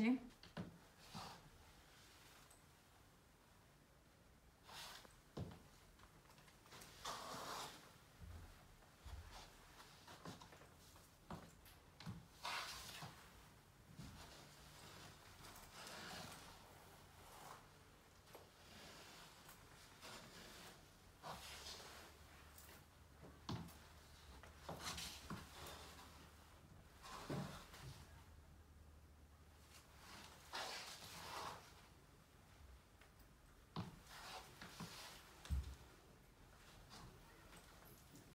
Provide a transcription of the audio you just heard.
Okay.